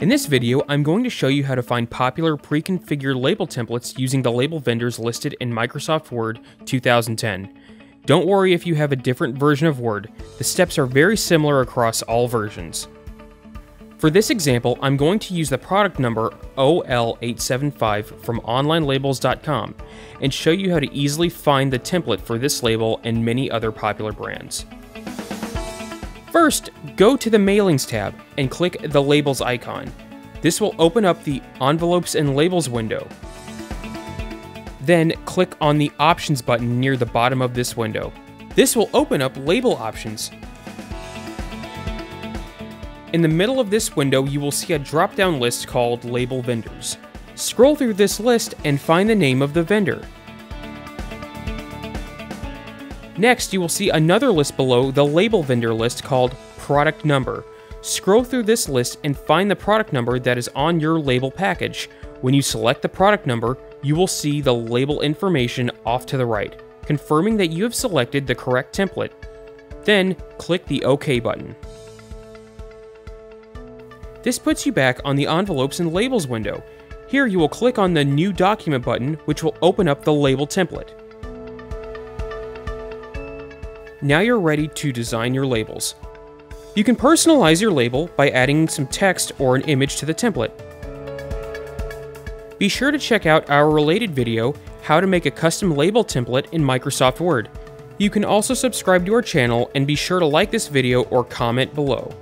In this video, I'm going to show you how to find popular pre-configured label templates using the label vendors listed in Microsoft Word 2010. Don't worry if you have a different version of Word, the steps are very similar across all versions. For this example, I'm going to use the product number OL875 from OnlineLabels.com and show you how to easily find the template for this label and many other popular brands. First, go to the Mailings tab and click the Labels icon. This will open up the Envelopes and Labels window. Then click on the Options button near the bottom of this window. This will open up label options. In the middle of this window, you will see a drop-down list called Label Vendors. Scroll through this list and find the name of the vendor. Next, you will see another list below the label vendor list called Product Number. Scroll through this list and find the product number that is on your label package. When you select the product number, you will see the label information off to the right, confirming that you have selected the correct template. Then, click the OK button. This puts you back on the Envelopes and Labels window. Here you will click on the New Document button, which will open up the label template. Now you're ready to design your labels. You can personalize your label by adding some text or an image to the template. Be sure to check out our related video, How to Make a Custom Label Template in Microsoft Word. You can also subscribe to our channel and be sure to like this video or comment below.